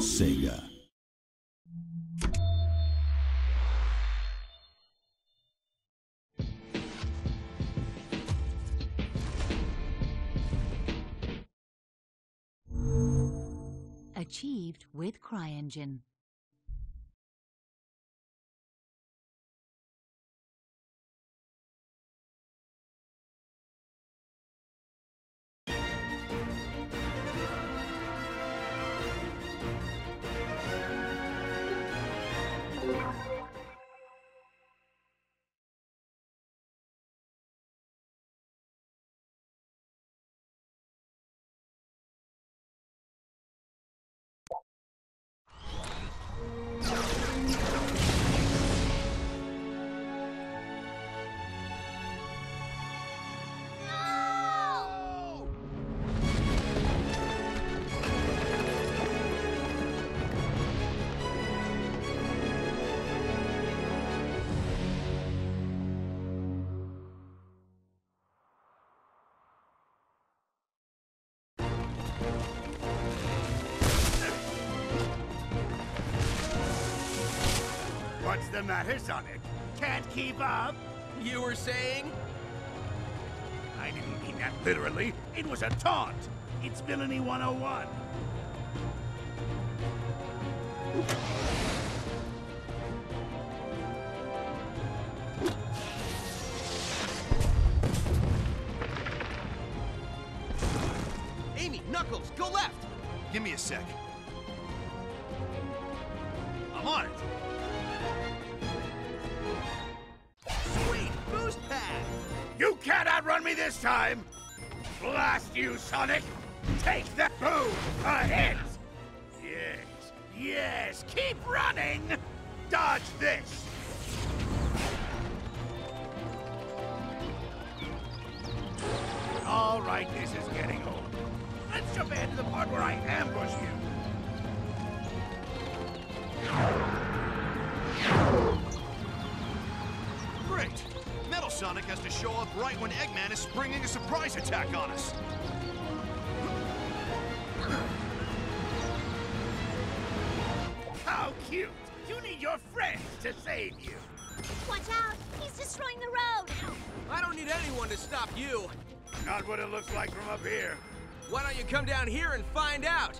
Sega. Achieved with CryEngine. The matter, Sonic? Can't keep up? You were saying? I didn't mean that literally. It was a taunt. It's Villainy 101. Amy, Knuckles, go left! Give me a sec. Can't outrun me this time! Blast you, Sonic! Take that boom! A hit! Yes, yes, keep running! Dodge this! All right, this is getting old. Let's jump ahead to the part where I ambush you. Sonic has to show up right when Eggman is springing a surprise attack on us. How cute! You need your friends to save you. Watch out! He's destroying the road! I don't need anyone to stop you. Not what it looks like from up here. Why don't you come down here and find out?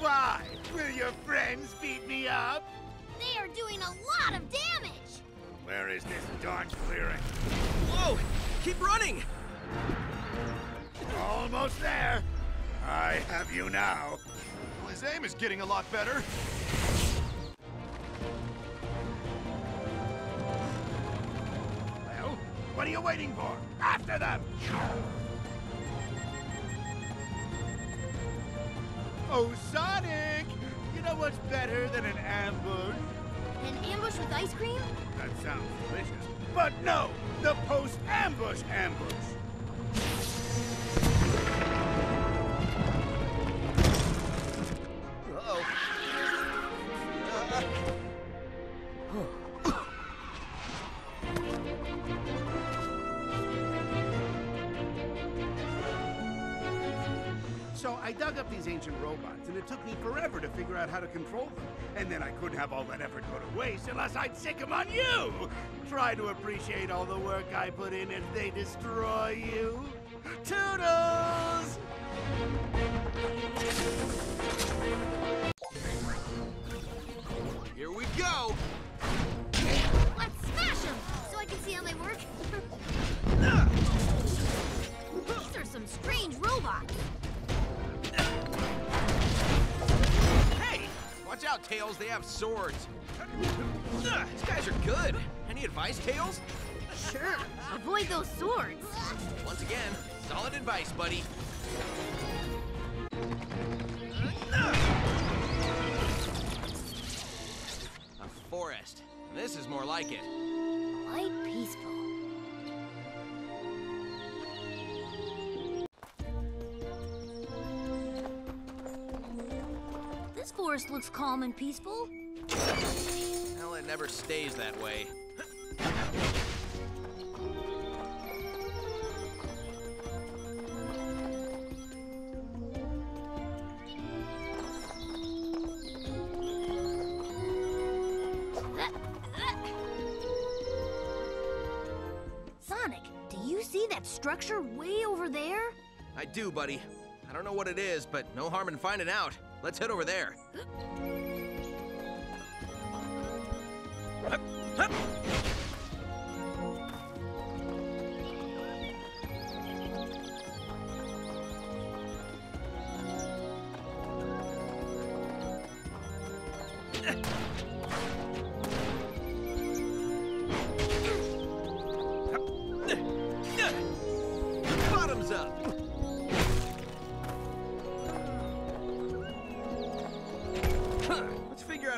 Why? Will your friends beat me up? They are doing a lot of damage! Where is this darn clearing? Whoa! Keep running! Almost there. I have you now. Well, his aim is getting a lot better. Well, what are you waiting for? After them! Oh, Sonic! You know what's better than an ambush? An ambush with ice cream? That sounds delicious. But no! The post-ambush ambush! I these ancient robots, and it took me forever to figure out how to control them. And then I couldn't have all that effort go to waste unless I'd sick them on you! Try to appreciate all the work I put in if they destroy you. Toodles! Here we go! Let's smash them! So I can see how they work. These are some strange robots. Out, Tails, they have swords. Ugh, these guys are good. Any advice, Tails? Sure. Avoid those swords. Once again, solid advice, buddy. A forest. This is more like it. Quite peaceful. forest looks calm and peaceful. Well, it never stays that way. Sonic, do you see that structure way over there? I do, buddy. I don't know what it is, but no harm in finding out. Let's head over there.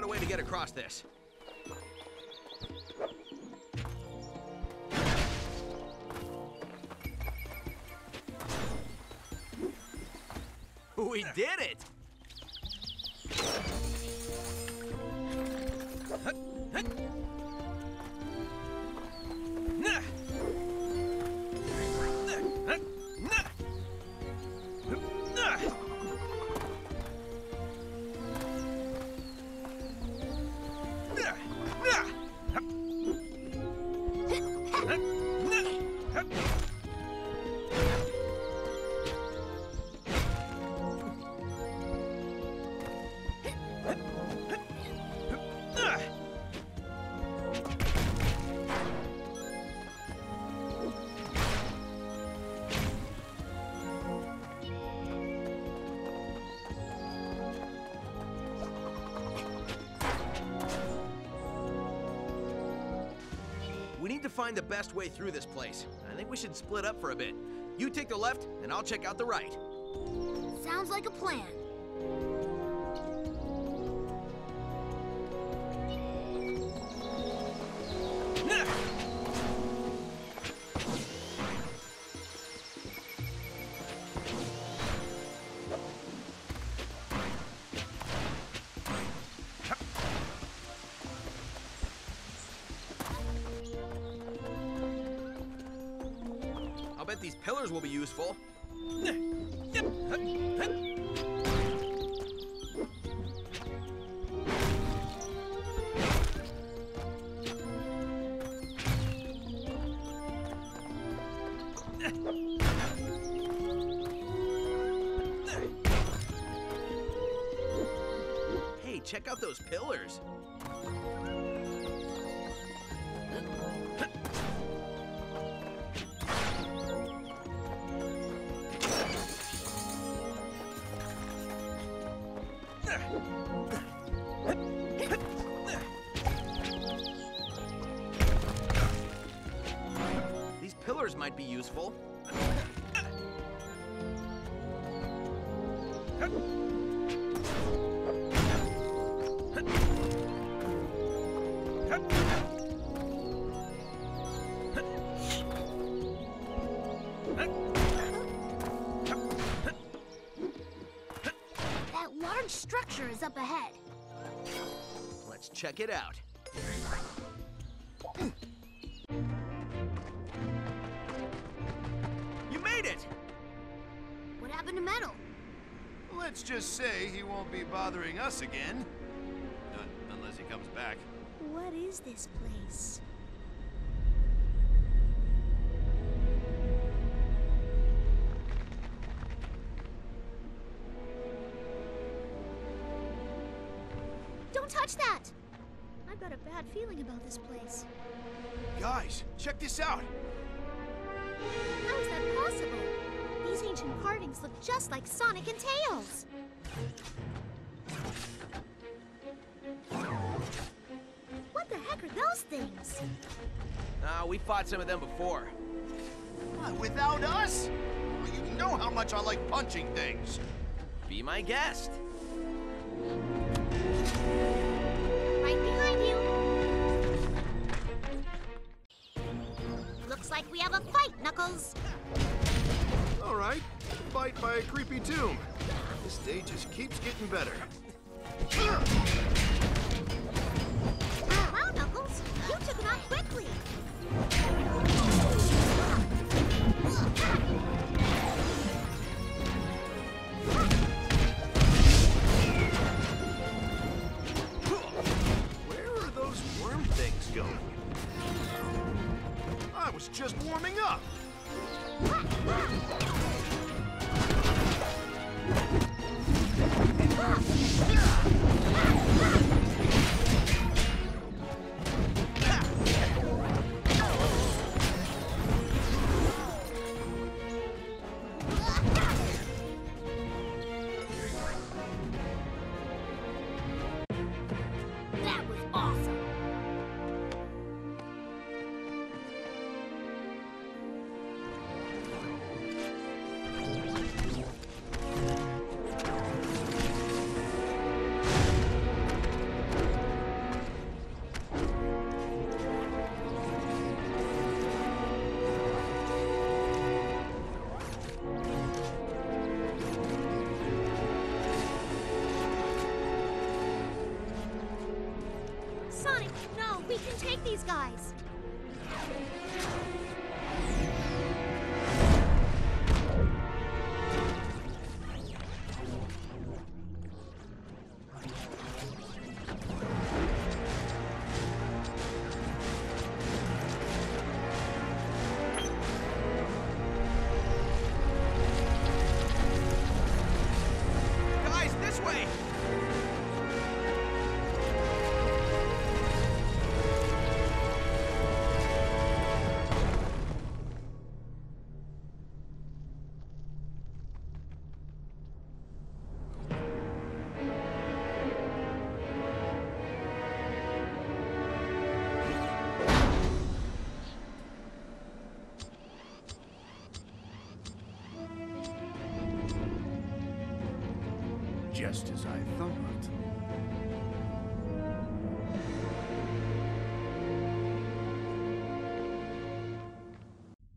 Out a way to get across this. Need to find the best way through this place. I think we should split up for a bit. You take the left, and I'll check out the right. Sounds like a plan. Bet these pillars will be useful. Hey, check out those pillars. These pillars might be useful. Large structure is up ahead. Let's check it out. You made it! What happened to Metal? Let's just say he won't be bothering us again. Uh, unless he comes back. What is this place? About this place. Guys, check this out. How is that possible? These ancient carvings look just like Sonic and Tails. What the heck are those things? Ah, we fought some of them before. What, without us? Well, you know how much I like punching things. Be my guest. Looks like we have a fight, Knuckles. All right, fight by a creepy tomb. This day just keeps getting better. Wow, Knuckles, you took it on quickly. Sonic, no, we can take these guys. Just as I thought.